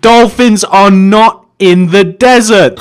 Dolphins are not in the desert.